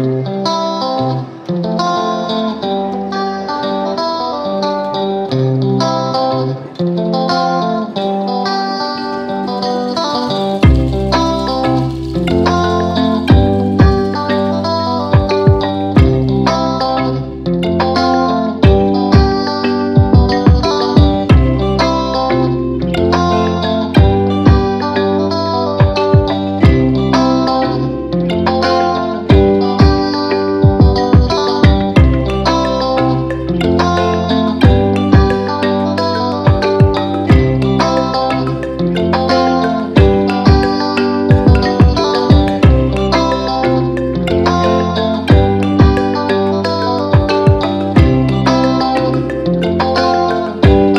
Música